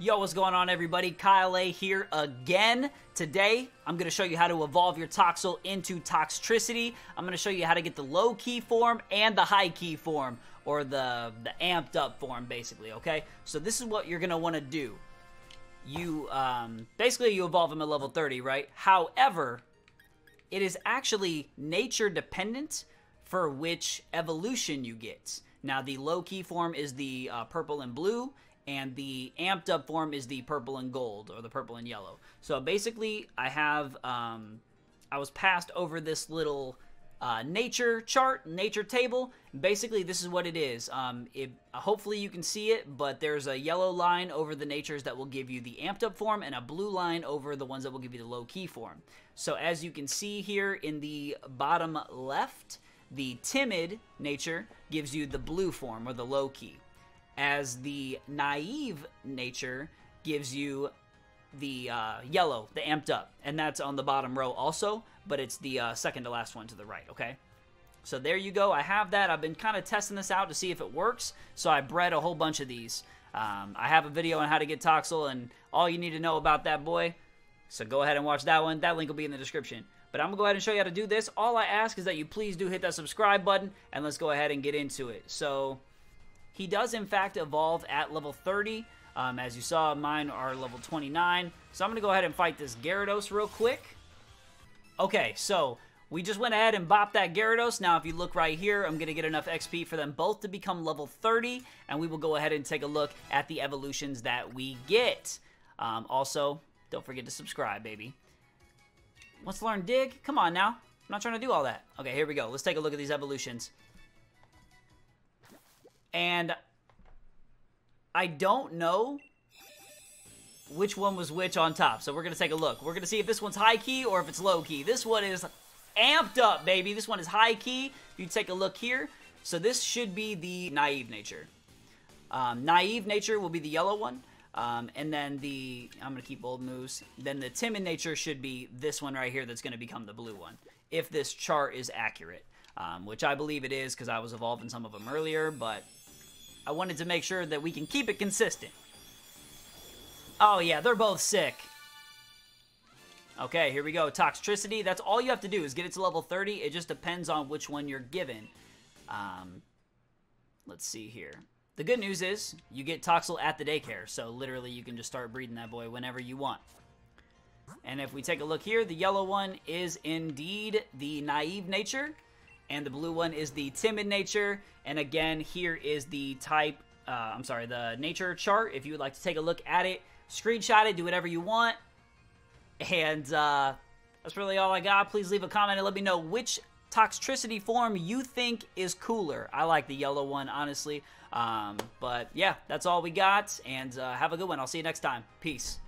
Yo, what's going on everybody? Kyle Aye here again. Today, I'm going to show you how to evolve your Toxel into Toxtricity. I'm going to show you how to get the low key form and the high key form, or the, the amped up form basically, okay? So this is what you're going to want to do. You, um, basically you evolve him at level 30, right? However, it is actually nature dependent for which evolution you get. Now, the low key form is the uh, purple and blue, and the amped up form is the purple and gold or the purple and yellow. So basically, I have um, I was passed over this little uh, nature chart, nature table. Basically, this is what it is. Um, it, hopefully, you can see it, but there's a yellow line over the natures that will give you the amped up form, and a blue line over the ones that will give you the low key form. So as you can see here in the bottom left, the timid nature gives you the blue form or the low key as the naive nature gives you the uh, yellow, the amped up, and that's on the bottom row also, but it's the uh, second to last one to the right, okay? So there you go. I have that. I've been kind of testing this out to see if it works, so I bred a whole bunch of these. Um, I have a video on how to get Toxel and all you need to know about that boy, so go ahead and watch that one. That link will be in the description. But I'm going to go ahead and show you how to do this. All I ask is that you please do hit that subscribe button, and let's go ahead and get into it. So he does, in fact, evolve at level 30. Um, as you saw, mine are level 29. So I'm going to go ahead and fight this Gyarados real quick. Okay, so we just went ahead and bopped that Gyarados. Now, if you look right here, I'm going to get enough XP for them both to become level 30. And we will go ahead and take a look at the evolutions that we get. Um, also, don't forget to subscribe, baby. Let's learn Dig. Come on now. I'm not trying to do all that. Okay, here we go. Let's take a look at these evolutions. And I don't know which one was which on top. So we're going to take a look. We're going to see if this one's high key or if it's low key. This one is amped up, baby. This one is high key. If you take a look here. So this should be the naive nature. Um, naive nature will be the yellow one. Um, and then the, I'm going to keep old moves. Then the timid nature should be this one right here that's going to become the blue one. If this chart is accurate. Um, which I believe it is because I was evolving some of them earlier, but I wanted to make sure that we can keep it consistent. Oh yeah, they're both sick. Okay, here we go. Toxtricity. That's all you have to do is get it to level 30. It just depends on which one you're given. Um, let's see here. The good news is you get Toxel at the daycare, so literally you can just start breeding that boy whenever you want. And if we take a look here, the yellow one is indeed the naive nature and the blue one is the timid nature. And again, here is the type, uh, I'm sorry, the nature chart. If you would like to take a look at it, screenshot it, do whatever you want. And uh, that's really all I got. Please leave a comment and let me know which Toxtricity form you think is cooler. I like the yellow one, honestly. Um, but yeah, that's all we got. And uh, have a good one. I'll see you next time. Peace.